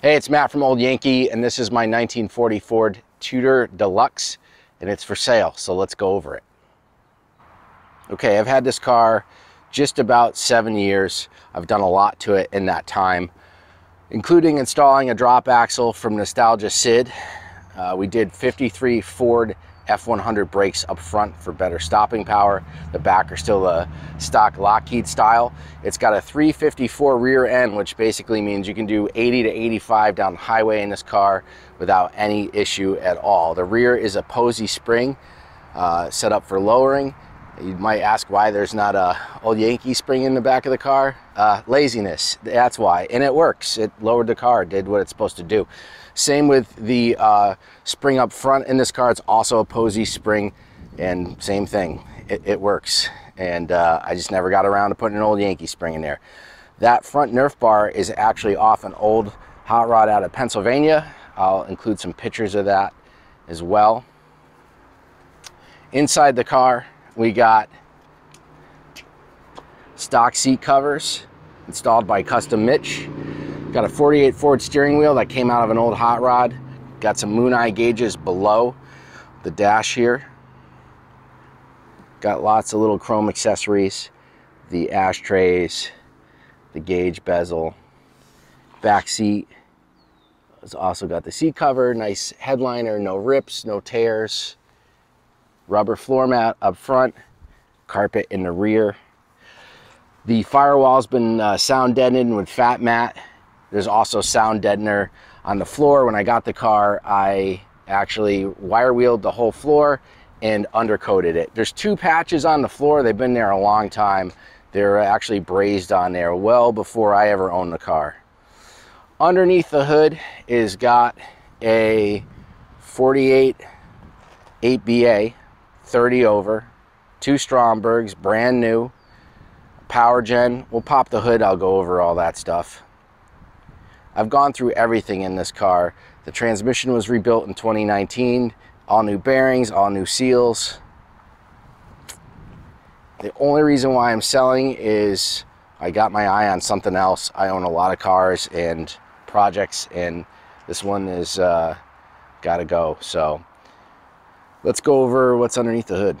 Hey, it's Matt from Old Yankee, and this is my 1940 Ford Tudor Deluxe, and it's for sale, so let's go over it. Okay, I've had this car just about seven years. I've done a lot to it in that time, including installing a drop axle from Nostalgia Sid. Uh, we did 53 Ford F100 brakes up front for better stopping power. The back are still a stock Lockheed style. It's got a 354 rear end, which basically means you can do 80 to 85 down the highway in this car without any issue at all. The rear is a Posey spring uh, set up for lowering. You might ask why there's not a old Yankee spring in the back of the car. Uh, laziness, that's why. And it works. It lowered the car, did what it's supposed to do. Same with the uh, spring up front in this car. It's also a Posey spring and same thing. It, it works. And uh, I just never got around to putting an old Yankee spring in there. That front Nerf bar is actually off an old hot rod out of Pennsylvania. I'll include some pictures of that as well. Inside the car, we got stock seat covers installed by Custom Mitch. Got a 48 Ford steering wheel that came out of an old hot rod. Got some moon eye gauges below the dash here. Got lots of little chrome accessories. The ashtrays, the gauge bezel, back seat. It's also got the seat cover, nice headliner, no rips, no tears. Rubber floor mat up front, carpet in the rear. The firewall's been uh, sound deadened with fat mat there's also sound deadener on the floor. When I got the car, I actually wire wheeled the whole floor and undercoated it. There's two patches on the floor. They've been there a long time. They're actually brazed on there well before I ever owned the car. Underneath the hood is got a 48 8BA 30 over, two Strombergs, brand new, power gen. We'll pop the hood, I'll go over all that stuff. I've gone through everything in this car. The transmission was rebuilt in 2019, all new bearings, all new seals. The only reason why I'm selling is I got my eye on something else. I own a lot of cars and projects and this one is uh, gotta go. So let's go over what's underneath the hood.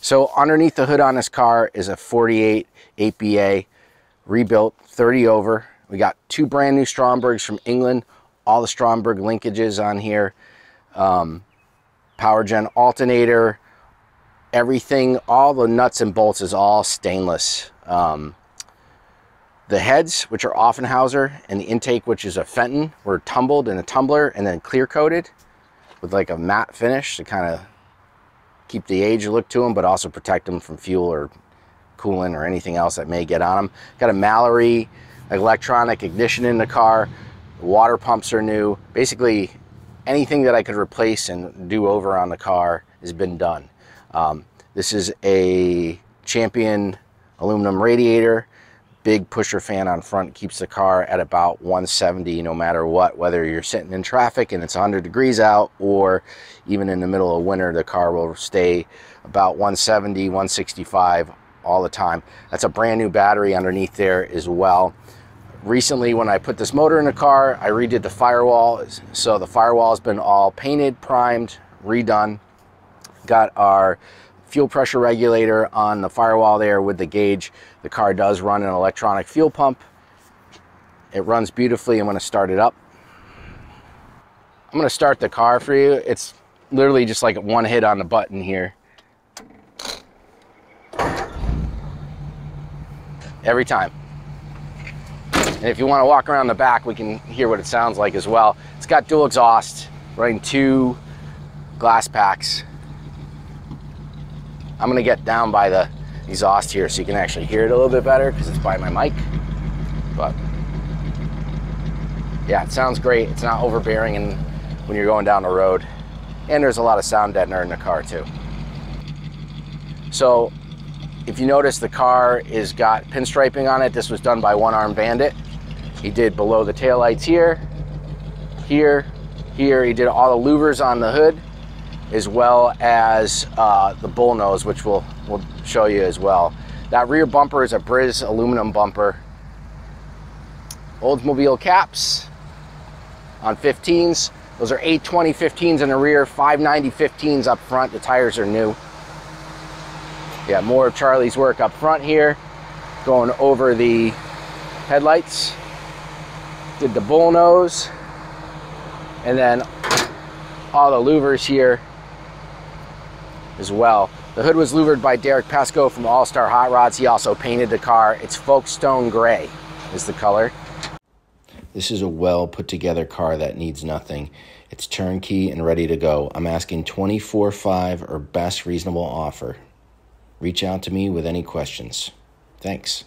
So underneath the hood on this car is a 48 8BA rebuilt 30 over we got two brand new Strombergs from England, all the Stromberg linkages on here. Um, power gen alternator, everything, all the nuts and bolts is all stainless. Um, the heads, which are Offenhauser, and the intake, which is a Fenton, were tumbled in a tumbler and then clear coated with like a matte finish to kind of keep the age look to them, but also protect them from fuel or coolant or anything else that may get on them. Got a Mallory electronic ignition in the car, water pumps are new. Basically, anything that I could replace and do over on the car has been done. Um, this is a Champion aluminum radiator, big pusher fan on front, keeps the car at about 170 no matter what, whether you're sitting in traffic and it's 100 degrees out or even in the middle of winter, the car will stay about 170, 165 all the time. That's a brand new battery underneath there as well recently when I put this motor in the car, I redid the firewall. So the firewall has been all painted, primed, redone. Got our fuel pressure regulator on the firewall there with the gauge. The car does run an electronic fuel pump. It runs beautifully. I'm going to start it up. I'm going to start the car for you. It's literally just like one hit on the button here. Every time. And if you want to walk around the back, we can hear what it sounds like as well. It's got dual exhaust, running two glass packs. I'm gonna get down by the exhaust here so you can actually hear it a little bit better because it's by my mic. But yeah, it sounds great. It's not overbearing and when you're going down the road. And there's a lot of sound deadener in the car too. So if you notice the car is got pinstriping on it, this was done by One Arm Bandit. He did below the taillights here, here, here. He did all the louvers on the hood, as well as uh, the bull nose, which we'll, we'll show you as well. That rear bumper is a Briz aluminum bumper. Oldsmobile caps. on 15s. Those are 820 15s in the rear, 590 15s up front. The tires are new. Yeah, more of Charlie's work up front here, going over the headlights. Did the bull nose, and then all the louvers here as well. The hood was louvered by Derek Pesko from All Star Hot Rods. He also painted the car. It's Fieldstone Gray is the color. This is a well put together car that needs nothing. It's turnkey and ready to go. I'm asking 24.5 or best reasonable offer. Reach out to me with any questions. Thanks.